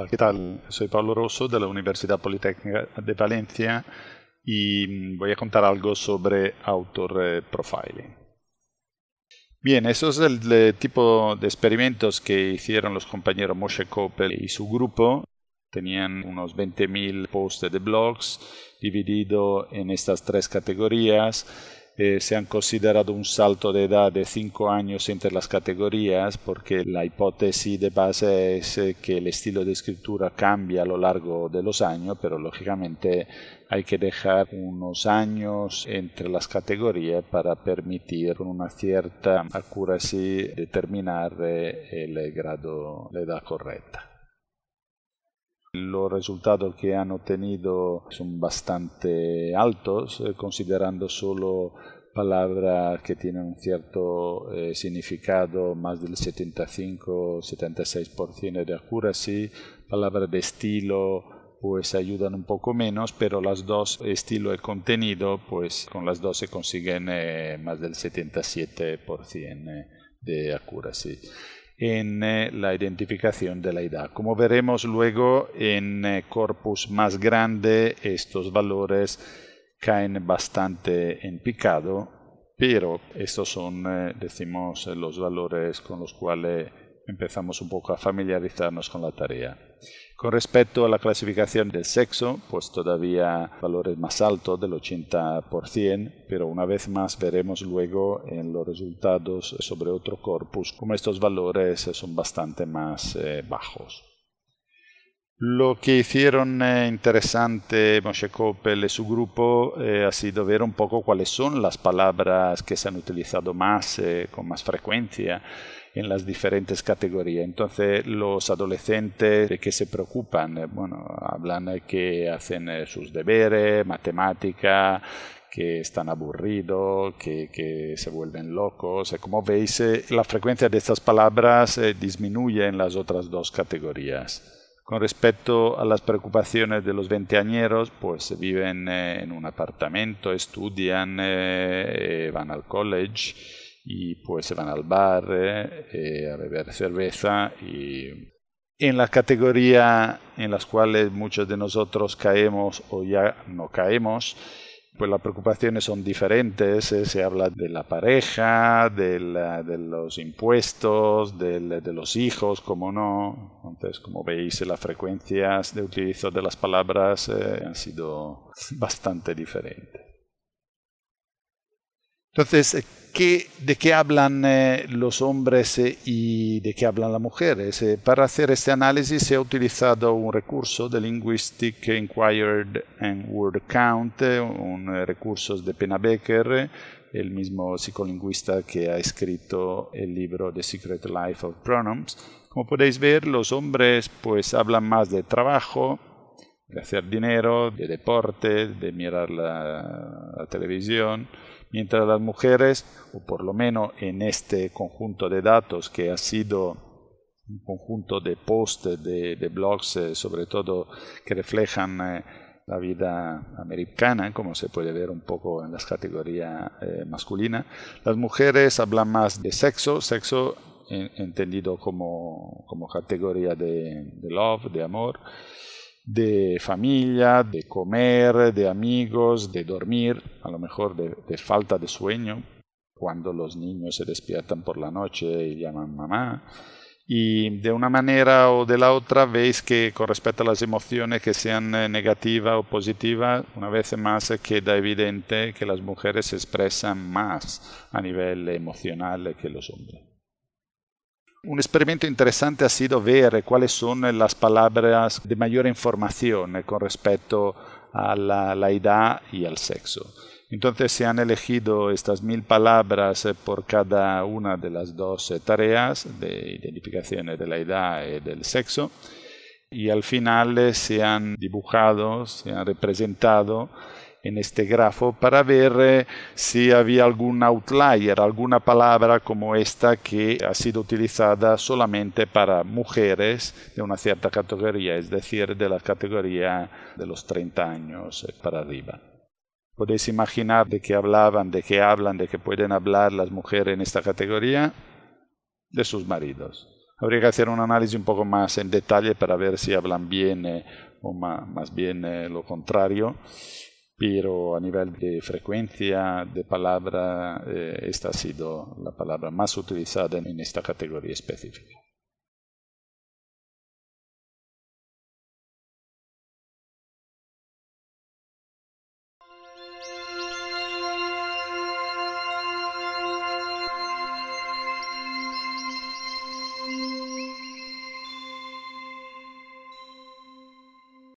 Hola, ¿qué tal? Soy Pablo Rosso de la Universidad Politécnica de Valencia y voy a contar algo sobre autor profiling. Bien, eso es el, tipo de experimentos que hicieron los compañeros Moshe Koppel y su grupo. Tenían unos 20.000 posts de blogs dividido en estas tres categorías eh, se han considerado un salto de edad de 5 años entre las categorías porque la hipótesis de base es eh, que el estilo de escritura cambia a lo largo de los años, pero lógicamente hay que dejar unos años entre las categorías para permitir con una cierta accuracy determinar eh, el grado, de edad correcta. Los resultados que han obtenido son bastante altos, eh, considerando solo palabras que tienen un cierto eh, significado, más del 75-76% de accuracy, palabras de estilo pues ayudan un poco menos, pero las dos, estilo y contenido, pues con las dos se consiguen eh, más del 77% de accuracy en eh, la identificación de la edad. Como veremos luego en eh, corpus más grande estos valores caen bastante en picado, pero estos son, eh, decimos, los valores con los cuales empezamos un poco a familiarizarnos con la tarea. Con respecto a la clasificación del sexo, pues todavía valores más altos del 80%, pero una vez más veremos luego en los resultados sobre otro corpus como estos valores son bastante más eh, bajos. Lo que hicieron eh, interesante Moshe Koppel y su grupo eh, ha sido ver un poco cuáles son las palabras que se han utilizado más, con más frecuencia en las diferentes categorías. Entonces, los adolescentes de que se preocupan, eh, bueno, hablan que hacen eh, sus deberes, matemática, que están aburridos, que, que, se vuelven locos. Como veis, eh, la frecuencia de estas palabras disminuye en las otras dos categorías. Con respecto a las preocupaciones de los veinteañeros, pues viven en un apartamento, estudian, van al college y pues se van al bar eh, eh, a beber cerveza y en la categoría en las cuales muchos de nosotros caemos o ya no caemos, pues las preocupaciones son diferentes. Eh, se habla de la pareja, de, los impuestos, de, de, los hijos, como no. Entonces, como veis, las frecuencias de utilizo de las palabras han sido bastante diferentes. Entonces, ¿de qué hablan eh, los hombres eh, y de qué hablan las mujeres? Eh, para hacer este análisis se ha utilizado un recurso de Linguistic Inquired and Word Count, un recurso de Pennebaker, el mismo psicolingüista que ha escrito el libro The Secret Life of Pronouns. Como podéis ver, los hombres pues hablan más de trabajo, de hacer dinero, de deporte, de mirar la televisión, mientras las mujeres, o por lo menos en este conjunto de datos que ha sido un conjunto de posts, de, blogs, eh, sobre todo que reflejan eh, la vida americana, como se puede ver un poco en las categorías eh, masculinas. Las mujeres hablan más de sexo, sexo entendido como, como categoría de, de love, de amor, de familia, de comer, de amigos, de dormir, a lo mejor de, falta de sueño, cuando los niños se despiertan por la noche y llaman mamá. Y de una manera o de la otra veis que con respecto a las emociones que sean eh, negativas o positivas, una vez más queda evidente que las mujeres se expresan más a nivel emocional que los hombres. Un experimento interesante ha sido ver cuáles son las palabras de mayor información con respecto a la, edad y al sexo. Entonces se han elegido estas mil palabras por cada una de las dos tareas de identificación de la edad y del sexo y al final se han dibujado, se han representado en este grafo para ver eh, si había algún outlier, alguna palabra como esta que ha sido utilizada solamente para mujeres de una cierta categoría, es decir, de la categoría de los 30 años eh, para arriba. ¿Podéis imaginar de qué hablaban, de qué hablan, de qué pueden hablar las mujeres en esta categoría? De sus maridos. Habría que hacer un análisis un poco más en detalle para ver si hablan bien eh, o más, bien eh, lo contrario, pero a nivel de frecuencia de palabra, esta ha sido la palabra más utilizada en esta categoría específica.